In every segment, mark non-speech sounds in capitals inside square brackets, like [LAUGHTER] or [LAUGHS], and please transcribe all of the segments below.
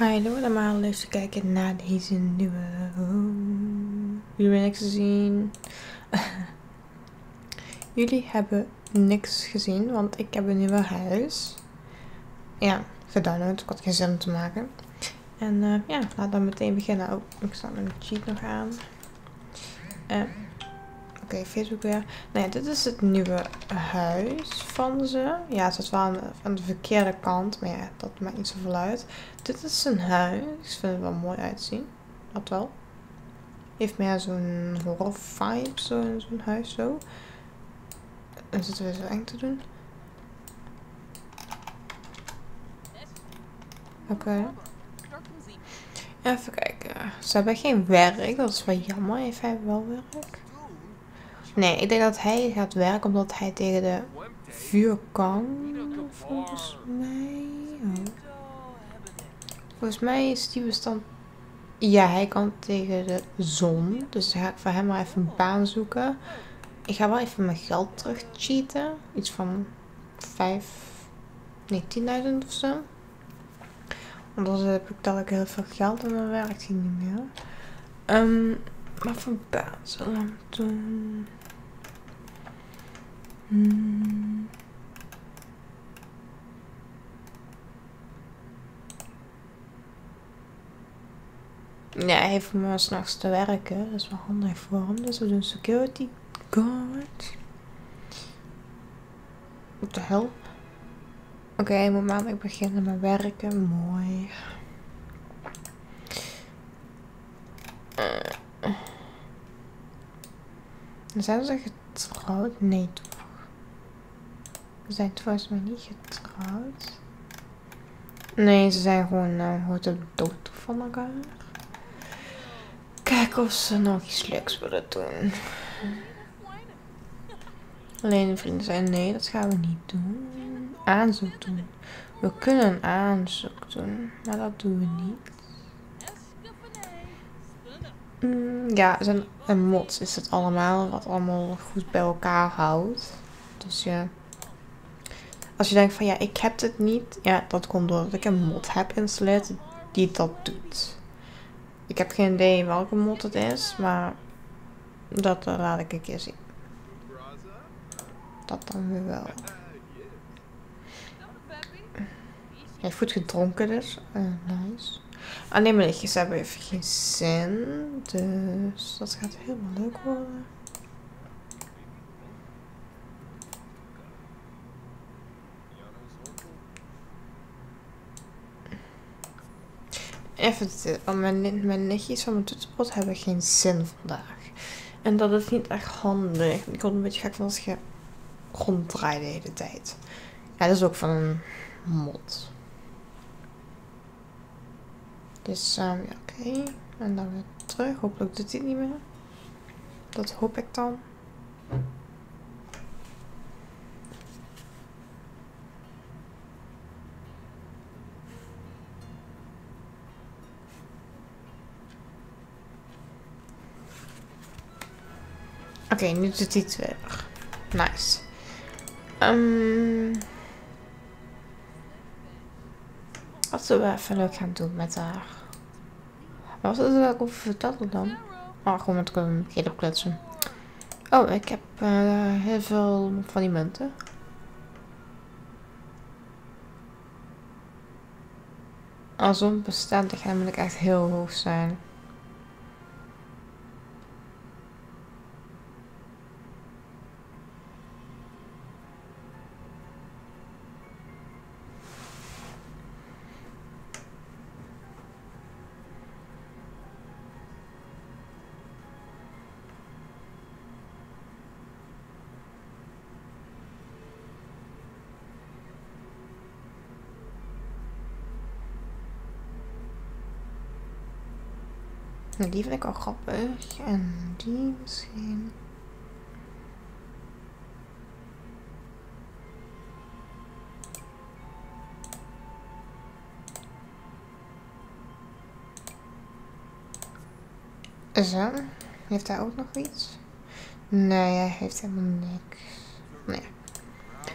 Hallo allemaal, leuk kijken naar deze nieuwe... Jullie hebben niks gezien. [LAUGHS] Jullie hebben niks gezien, want ik heb een nieuwe huis. Ja, gedownload. Ik had geen zin om te maken. En uh, ja, laten we meteen beginnen. Oh, ik sta mijn cheat nog aan. Oké, okay, Facebook weer. Ja, dit is het nieuwe huis van ze. Ja, het staat wel aan de, verkeerde kant, maar ja, dat maakt niet zoveel uit. Dit is een huis. Ik vind het wel mooi uitzien. Dat wel. Heeft meer zo'n horror vibe, zo'n zo huis zo. En zitten weer zo eng te doen. Oké. Even kijken. Ze hebben geen werk, dat is wel jammer. Heeft hij wel werk? Nee, ik denk dat hij gaat werken omdat hij tegen de vuur kan. Volgens mij. Oh. Volgens mij is die bestand. Ja, hij kan tegen de zon. Dus dan ga ik voor hem maar even een baan zoeken. Ik ga wel even mijn geld terug cheaten. Iets van 5. Nee, 10.000 of zo. Want dan heb ik dadelijk heel veel geld en dan werkt hij niet meer. Um, maar voor baan zullen we doen? Hmm. Ja, hij heeft me s'nachts te werken. Dat is wel handig voor hem. Dus we doen security guard. Wat de hel? Oké, okay, moet maandag beginnen met werken. Mooi. Uh. Zijn ze getrouwd? Nee, toch? Ze zijn volgens mij niet getrouwd. Nee, ze zijn gewoon uh, hoort de dood van elkaar. Kijk of ze nog iets leuks willen doen. Alleen vrienden zijn, nee, dat gaan we niet doen. Aanzoek doen. We kunnen aanzoek doen, maar dat doen we niet. Mm, ja, een mods is het allemaal, wat allemaal goed bij elkaar houdt. Dus ja. Als je denkt van ja, ik heb het niet. Ja, dat komt doordat ik een mod heb geïnstalleerd die dat doet. Ik heb geen idee welke mod het is, maar dat laat ik een keer zien. Dat dan weer wel. Hij heeft goed gedronken dus. Uh, nice. Ah nee, mijn lichtjes hebben even geen zin. Dus dat gaat helemaal leuk worden. Even mijn, mijn lichtjes van mijn toetsenbord hebben geen zin vandaag. En dat is niet echt handig. Ik word een beetje gek van als je ronddraait de hele tijd. Ja, dat is ook van een mod. Dus um, ja, oké. En dan weer terug. Hopelijk doet hij niet meer. Dat hoop ik dan. Oké, nu doet hij het weer. Nice. Um, wat zullen we even leuk gaan doen met haar? Wat is er over vertellen dan? Oh, gewoon met een keer kletsen. Oh, ik heb uh, heel veel van die munten. Als onbestendig moet ik echt heel hoog zijn. Die vind ik ook grappig. En die misschien. Zo. Heeft hij ook nog iets? Nee, hij heeft helemaal niks. Nee.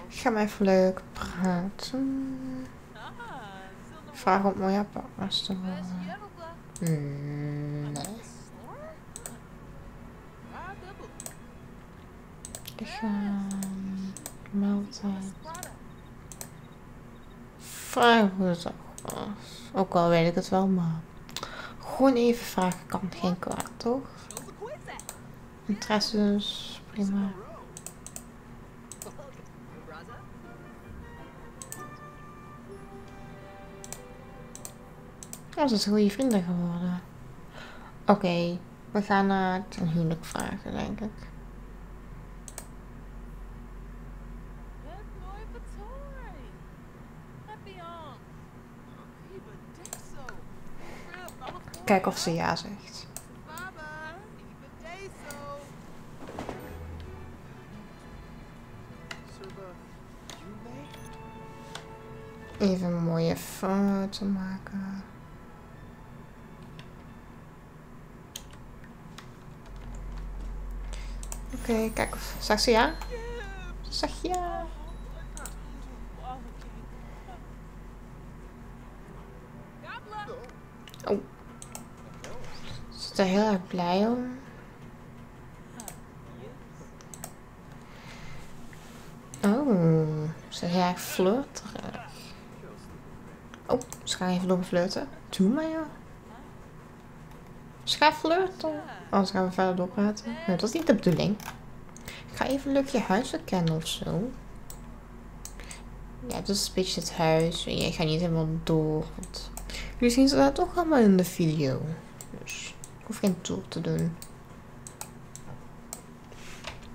Ik ga maar even leuk praten. Vraag om mooie partners te worden. Hmm, nee. Lichaam. Maaltijd. Vraag hoe het was. Ook al weet ik het wel, maar... Gewoon even vragen kan geen kwaad, toch? Interesses, prima. Ja, ze zijn goede vrienden geworden. Oké, we gaan naar het huwelijk vragen, denk ik. Kijk of ze ja zegt. Even een mooie foto maken. Oké, kijk of... Zegt ze ja? Zeg ja. Oh. Ze er heel erg blij om. Oh, ze heel erg flirterig. Oh, ze gaan even lopen flirten. Doe maar ja. Ze gaat flirten. Anders gaan we verder doorpraten. Nee, dat is niet de bedoeling. Ik ga even leuk je huis verkennen of zo. Ja, dat is een beetje het huis. En jij gaat niet helemaal door. Want jullie zien ze dat toch allemaal in de video. Dus hoef geen tour te doen.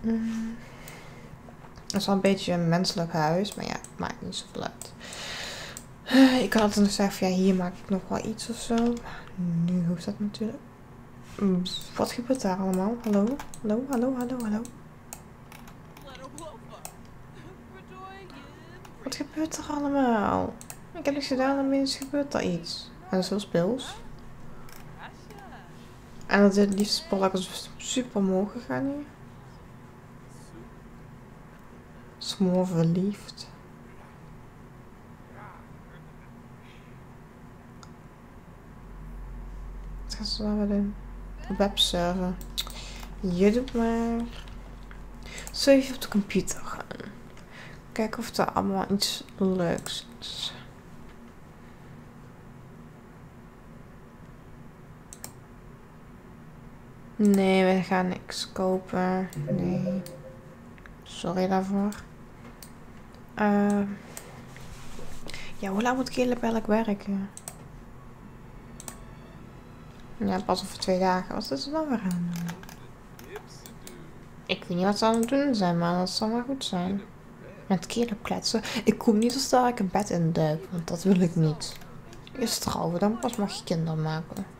Mm. Het is wel een beetje een menselijk huis. Maar ja, maakt niet zoveel uit. Ik had altijd zeggen van ja, hier maak ik nog wel iets of zo. Nu hoeft dat natuurlijk. Wat gebeurt daar allemaal? Hallo? Hallo, hallo, hallo, hallo. Wat gebeurt er allemaal? Ik heb niks gedaan en minstens gebeurt er iets. En dat wel speels. En dat dit liefst is super mooi gegaan nu. Smoor verliefd. Wat gaan ze nou doen? webserver. Je doet maar. Zo even op de computer gaan. Kijken of er allemaal iets leuks is. Nee, we gaan niks kopen. Nee. Sorry daarvoor. Uh, ja, hoe lang moet Kille werken? Ja, pas over twee dagen. Wat is er dan weer aan? Ik weet niet wat ze aan het doen zijn, maar dat zal wel goed zijn. Met keren kletsen. Ik kom niet als dat ik een bed in duik, want dat wil ik niet. Eerst trouwen, dan pas mag je kinderen maken.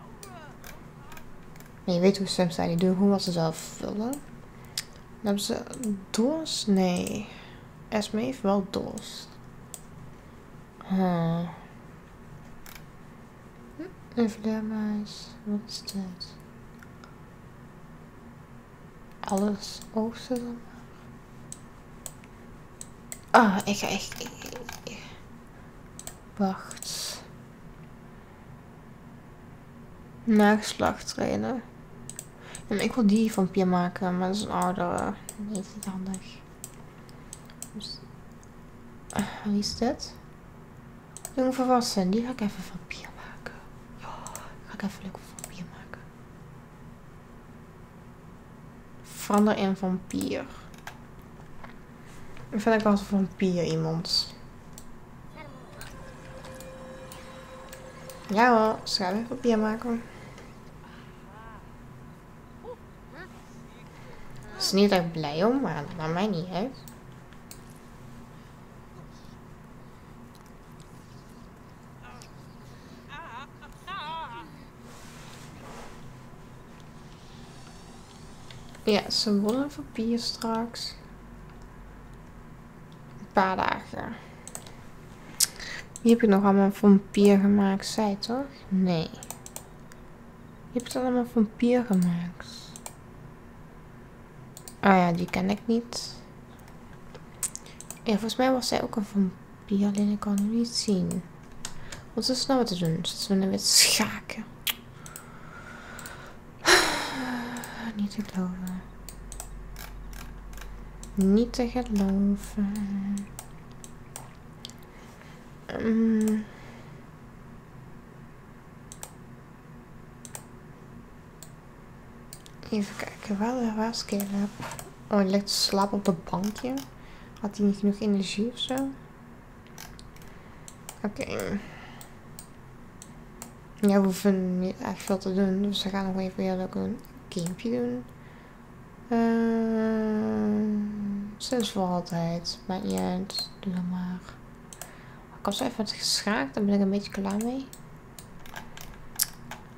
En je weet hoe Sims zijn, die doen gewoon wat ze zelf willen. Dan hebben ze dorst? Nee. Esme heeft wel dorst. Huh. Een vleermuis. Wat is dit? Alles oogsten Ah, ik ga echt... Wacht. Nageslacht trainen. En ik wil die van Pia maken, maar dat is een oudere. Nee, is niet handig. Dus, uh, wie is dit? Jong volwassen, die ga ik even van Pia ik even leuk vampier maken. Verander in vampier. Ik vind ik als een vampier iemand. Ja hoor, schrijf even vampier maken. Niet echt blij om, maar dat maakt mij niet uit. Ja, ze worden papier straks. Een paar dagen. Wie heb ik nog allemaal vampier gemaakt? Zij toch? Nee. Wie heb ik allemaal vampier gemaakt? Ah ja, die ken ik niet. Ja, volgens mij was zij ook een vampier, alleen ik kan hem niet zien. Wat is nou te doen? Zitten we nu te schaken? [SIGHS] Niet te geloven. Niet te geloven. Um. Even kijken, waar, waar is Caleb? Oh, hij ligt te slapen op de bankje. Had hij niet genoeg energie of zo? Oké. Ja, we hoeven niet echt veel te doen. Dus we gaan nog even ook een gamepje doen. Uh, sinds voor altijd. Maakt niet uit. Doe maar. Ik zo even wat geschaakt. Daar ben ik een beetje klaar mee.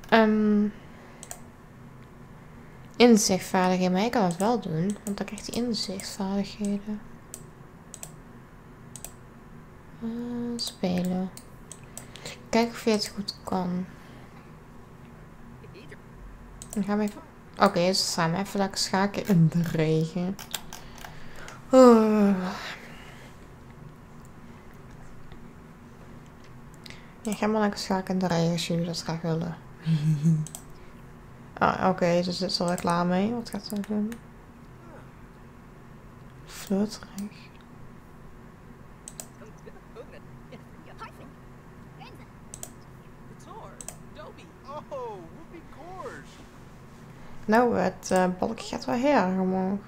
Um, inzichtvaardigheden. Maar ik kan het wel doen. Want dan krijgt hij inzichtvaardigheden. Uh, spelen. Kijk of je het goed kan. Dan gaan we even... Oké, okay, dus we even lekker schaken in de regen. Oh. Ja, ga maar lekker schaken in de regen als jullie dat graag willen. [LAUGHS] ah, oké, okay, dus dit er klaar mee. Wat gaat ze doen? Flirterig. Nou, het uh, balkje gaat wel heel erg omhoog.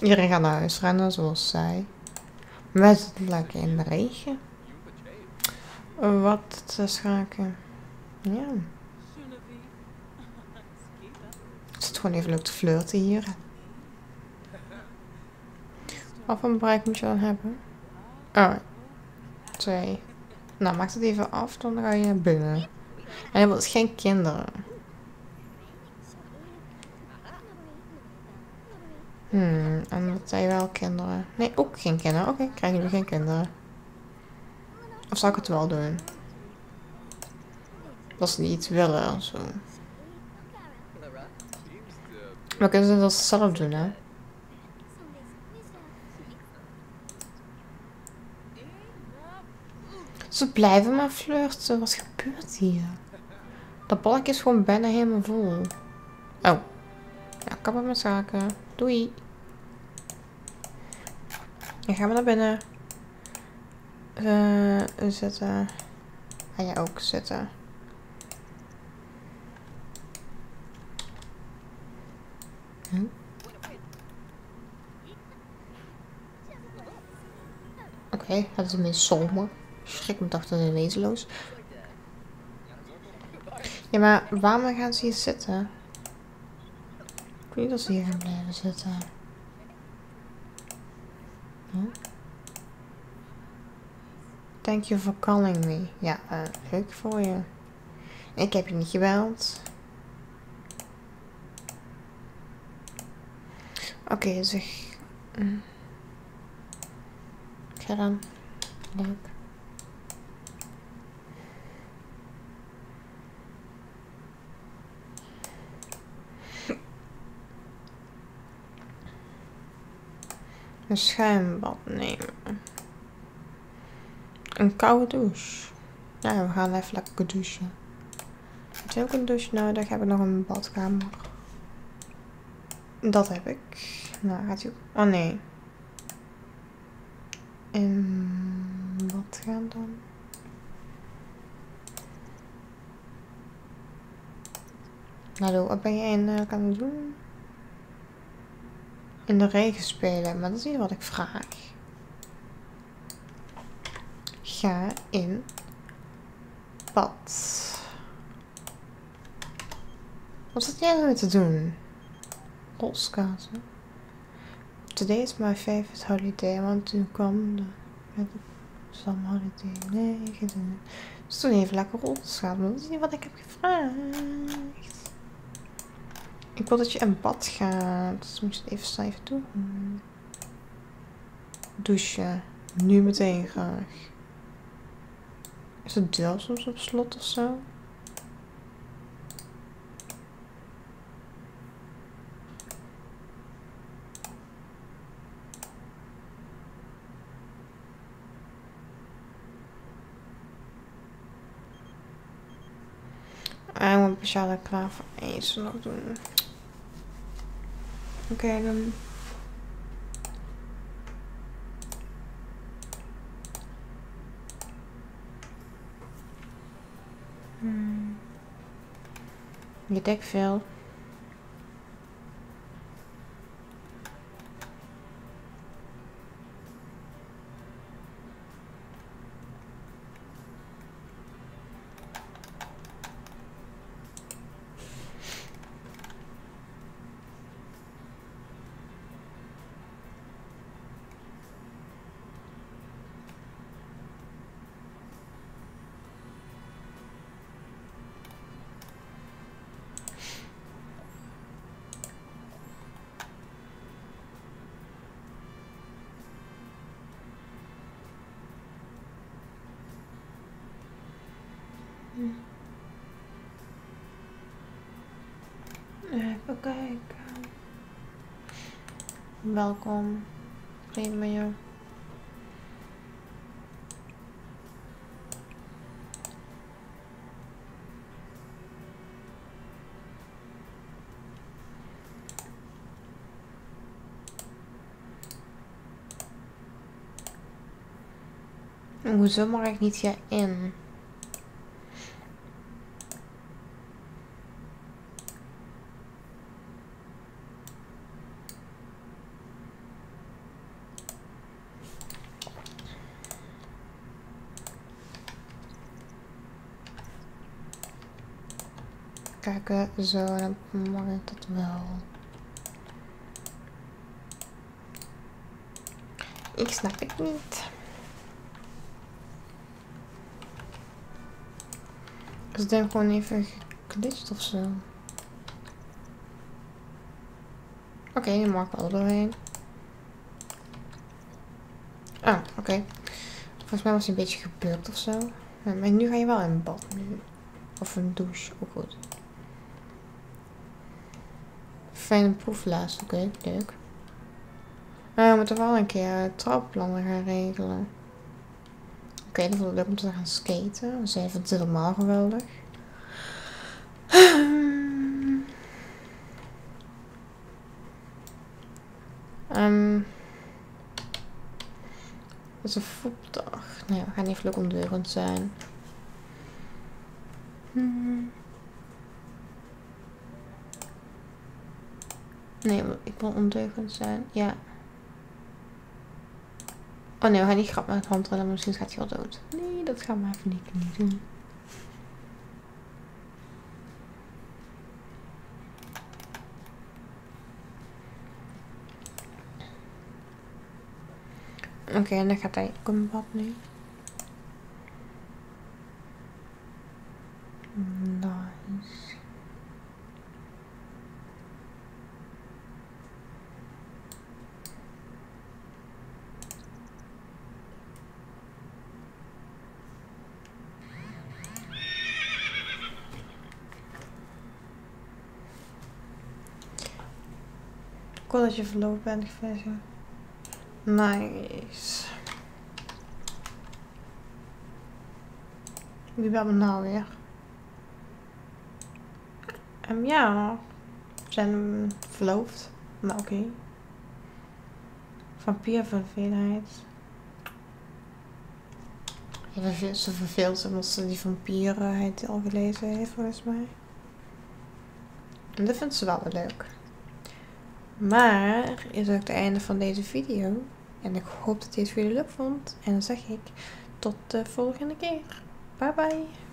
Iedereen gaat naar huis rennen, zoals zij. Wij zitten lekker in de regen. Wat schaken. Ja. Het is gewoon even leuk te flirten hier. Wat voor bereik moet je dan hebben? Oh, twee. Nou, maak het even af, dan ga je binnen. En hij wil geen kinderen. Hmm, en wat zei wel kinderen? Nee, ook geen kinderen. Oké, okay, krijgen jullie geen kinderen. Of zou ik het wel doen? Als ze niet willen of zo. Maar kunnen ze dat zelf doen, hè? Ze blijven maar flirten. Wat gebeurt hier? Dat balk is gewoon bijna helemaal vol. Oh. Ja, kappen met zaken. Doei. Dan gaan we naar binnen. Uh, zitten. Ga jij ook zitten. Hm? Oké, okay, dat is beetje zomer. Schrik me dacht dat wezenloos. Ja, maar waarom gaan ze hier zitten? Ik weet niet dat ze hier gaan blijven zitten. Huh? Thank you for calling me. Ja, uh, leuk voor je. Ik heb je niet gebeld. Oké, zeg. Mm. Ga dan. Leuk. Een schuimbad nemen. Een koude douche. Nou, we gaan even lekker douchen. Heb je ook een douche nodig? Heb ik nog een badkamer? Dat heb ik. Nou, gaat hij ook... Oh nee. En wat gaan dan? Hallo, wat ben je in uh, aan het doen? in de regen spelen. Maar dat is niet wat ik vraag. Ga in bad. Wat zit jij nou te doen? Rolskaten. Today is my favorite holiday. Want to come the some holiday. Nee, ik. Dus toen even lekker rolskaten. Maar dat is niet wat ik heb gevraagd. Ik wil dat je in bad gaat. Dus moet je het even even doen. Douchen. Nu meteen graag. Is het deel soms op slot of zo? Ah, speciale klaar voor eens nog doen. Oké, okay, dan Je dek Even. Welkom. Vriend. Hoezo mag ik niet hierin? Zo, dan mag ik dat wel. Ik snap het niet. Is denk gewoon even geklitst of zo? Oké, okay, die mag wel doorheen. Ah, oké. Volgens mij was hij een beetje gebeurd of zo. maar nu ga je wel in bad nu. Of een douche, ook goed. Fijne proeflaas, oké, leuk. We moeten wel een keer trapplannen gaan regelen. Oké, okay, vond het leuk om te gaan skaten. Ze heeft het helemaal geweldig. Um, het is een voetdag. Nee, we gaan niet vlug ondeugend zijn. Hmm. Nee, ik wil ondeugend zijn. Ja. Oh nee, we gaan niet grap met het handtrillen. Misschien gaat hij wel dood. Nee, dat gaan we even niet, doen. Oké, en dan gaat hij bad nu. Nice. Dat je verlopen bent, gefeliciteerd. Nice. Wie ben we nou weer? Um, ja, we zijn verloofd. Maar oké. Okay. Vampierverveelheid. Ja, ze verveelt omdat ze die vampierenheid al gelezen heeft, volgens mij. En dat vindt ze wel leuk. Maar is ook het einde van deze video. En ik hoop dat je het video leuk vond. En dan zeg ik tot de volgende keer. Bye bye.